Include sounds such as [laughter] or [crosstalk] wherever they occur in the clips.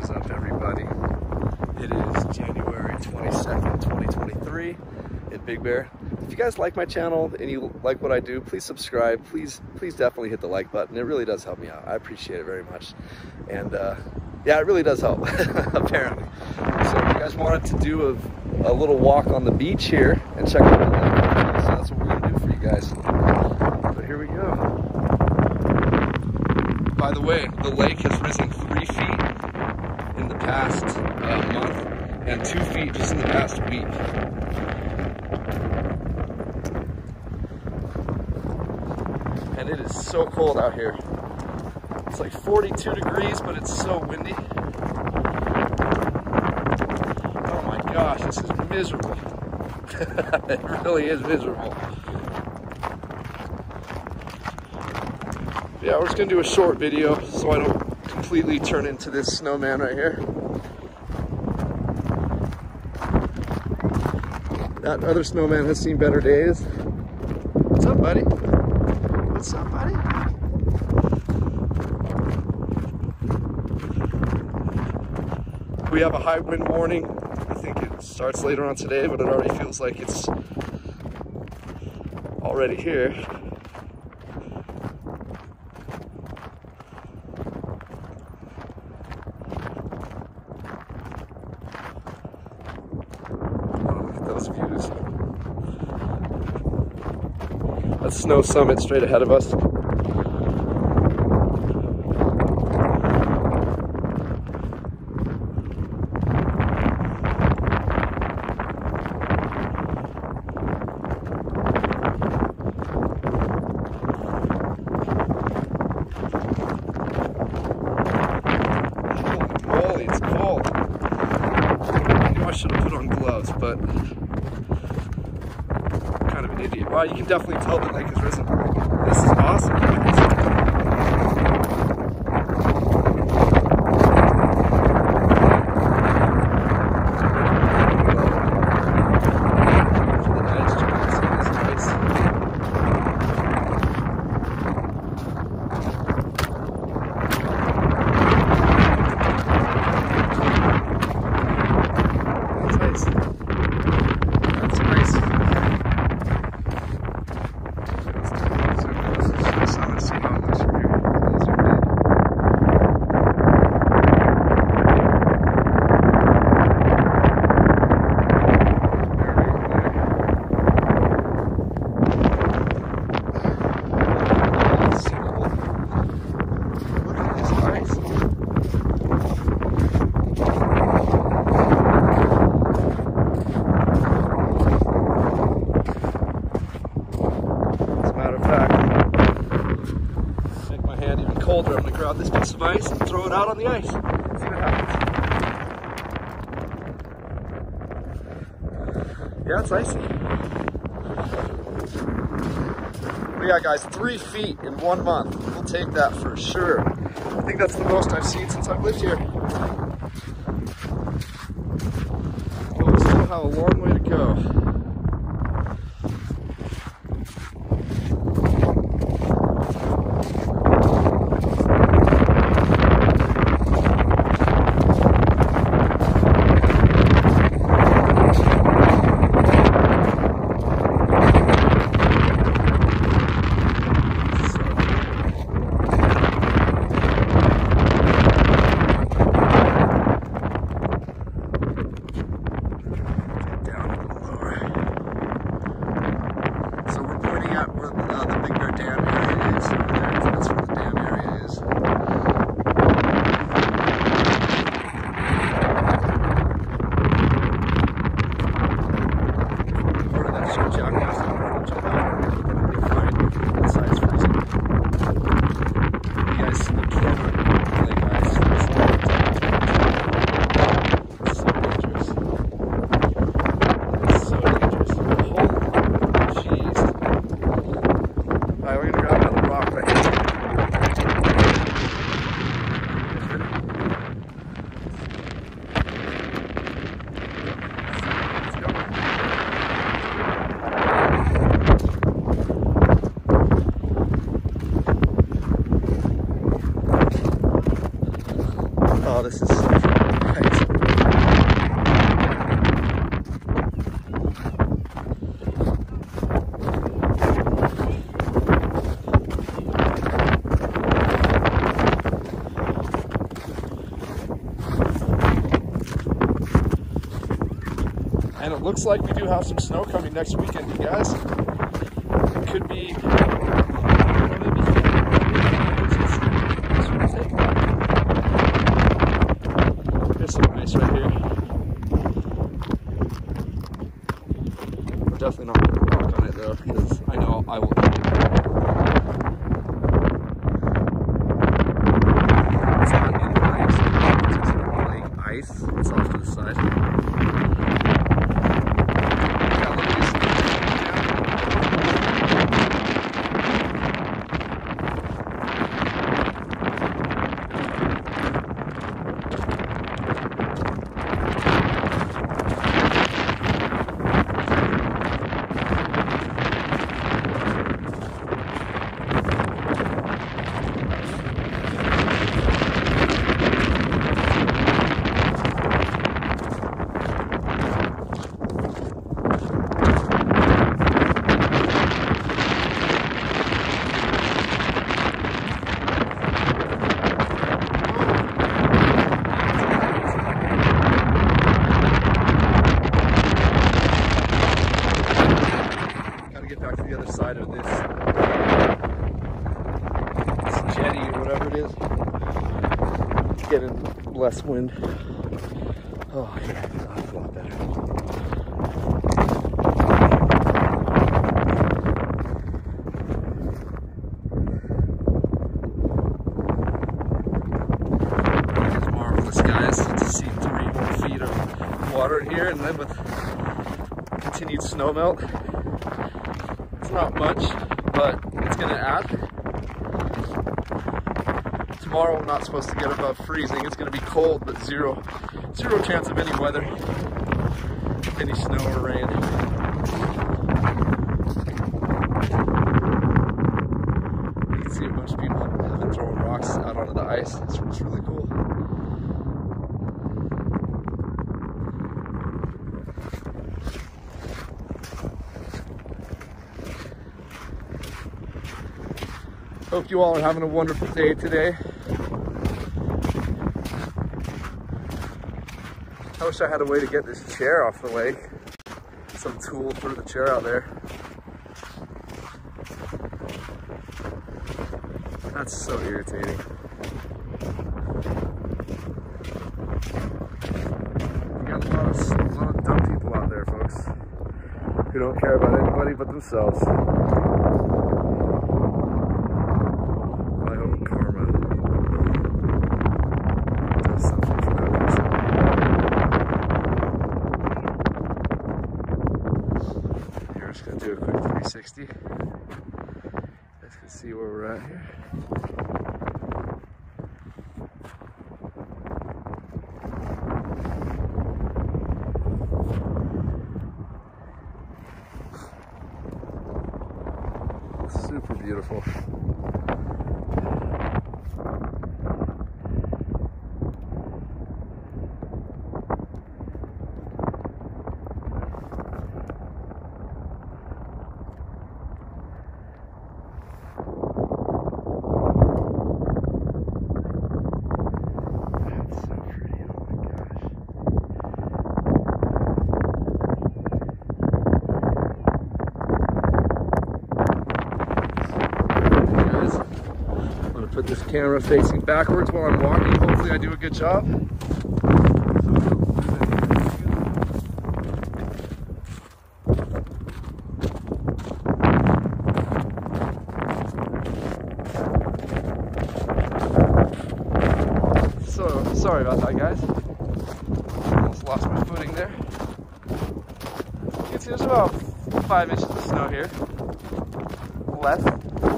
What is up, everybody? It is January 22nd, 2023 in Big Bear. If you guys like my channel and you like what I do, please subscribe. Please, please definitely hit the like button. It really does help me out. I appreciate it very much. And uh, yeah, it really does help, [laughs] apparently. So if you guys wanted to do a, a little walk on the beach here and check out the lake, so that's what we're gonna do for you guys. But here we go. By the way, the lake has risen three feet in the past uh, month and two feet just in the past week. And it is so cold out here. It's like 42 degrees, but it's so windy. Oh my gosh, this is miserable. [laughs] it really is miserable. Yeah, we're just gonna do a short video so I don't completely turn into this snowman right here. That other snowman has seen better days. What's up, buddy? What's up, buddy? We have a high wind warning. I think it starts later on today, but it already feels like it's already here. Views. That's Snow Summit straight ahead of us. It's. I should have put on gloves, but Wow, you can definitely tell that lake has risen. This is awesome. For the nice joints, it is nice. That's nice. That's nice. Let's zoom close to the sun and see how it looks from here. Let's zoom in. There we go. Let's see the whole- Look at this ice. As a matter of fact, make my hand even Grab this piece of ice and throw it out on the ice. See what happens. Yeah, it's icy. But yeah, guys, three feet in one month. We'll take that for sure. I think that's the most I've seen since I've lived here. But we still have a long way to go. This is. And it looks like we do have some snow coming next weekend, you guys. It could be. There's some ice right here. We're definitely not going to walk on it though, because I know I will. It's not in the ice, it's just like ice. It's off to the side. Side of this, this jetty or whatever it is. Getting less wind. Oh yeah, that's a lot better. It is marvelous, guys, to see three feet of water here, and then with continued snow melt, not much, but it's gonna add. Tomorrow we're not supposed to get above freezing. It's gonna be cold, but zero, zero chance of any weather, any snow or rain. You can see a bunch of people have been throwing rocks out onto the ice. It's, it's really cool. You all are having a wonderful day today. I wish I had a way to get this chair off the lake. Some tool for the chair out there. That's so irritating. We got a lot of, a lot of dumb people out there, folks, who don't care about anybody but themselves. I hope karma does something for that person. Here, we're just gonna do a quick 360. You guys can see where we're at here. Super beautiful. That's so pretty. Oh my gosh. Guys, I'm gonna put this camera facing backwards while I'm walking. Hopefully I do a good job. So, sorry about that, guys. Almost lost my footing there. You can see there's about five inches of snow here. Left.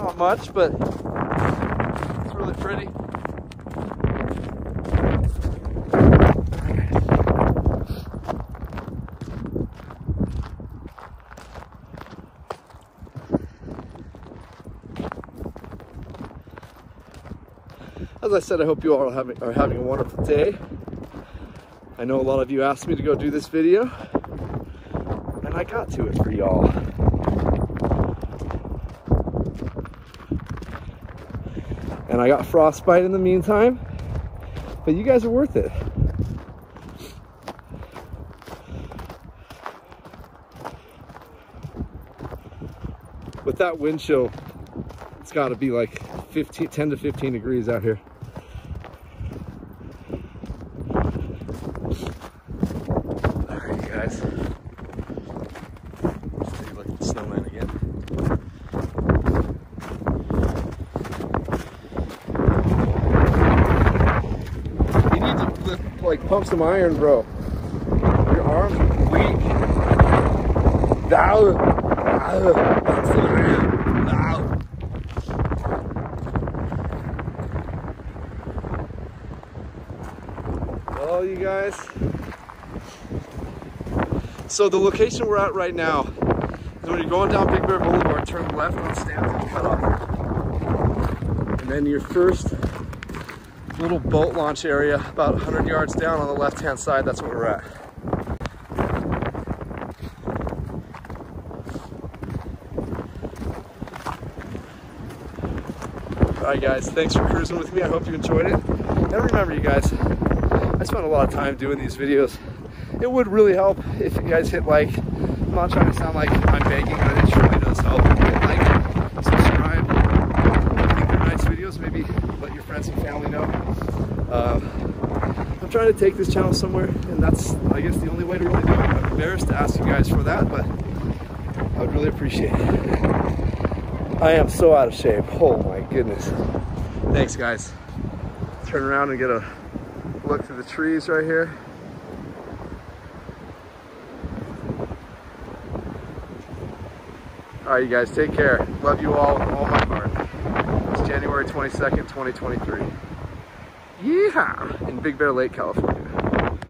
Not much, but it's really pretty. As I said, I hope you all are having, are having a wonderful day. I know a lot of you asked me to go do this video, and I got to it for y'all. And I got frostbite in the meantime, but you guys are worth it. With that wind chill, it's got to be like 15, 10 to 15 degrees out here. All right, guys. Let's take a look at the snowman again. You need to lift, like pump some iron, bro. Your arms are weak. Thou, pump some iron. You guys. So the location we're at right now is when you're going down Big Bear Boulevard, turn left on Stanton Cutoff. And then your first little boat launch area about 100 yards down on the left hand side, that's where we're at. Alright guys, thanks for cruising with me. I hope you enjoyed it. And remember you guys, I spent a lot of time doing these videos. It would really help if you guys hit like. I'm not trying to sound like I'm begging, but it truly does help. Like, subscribe. I think they're nice videos. Maybe let your friends and family know. Um, I'm trying to take this channel somewhere, and that's, I guess, the only way to really do it. I'm embarrassed to ask you guys for that, but I would really appreciate it. I am so out of shape. Oh my goodness. Thanks, guys. Turn around and get a look through the trees right here. All right, you guys, take care. Love you all all my January 22nd, 2023. Yeehaw! In Big Bear Lake, California.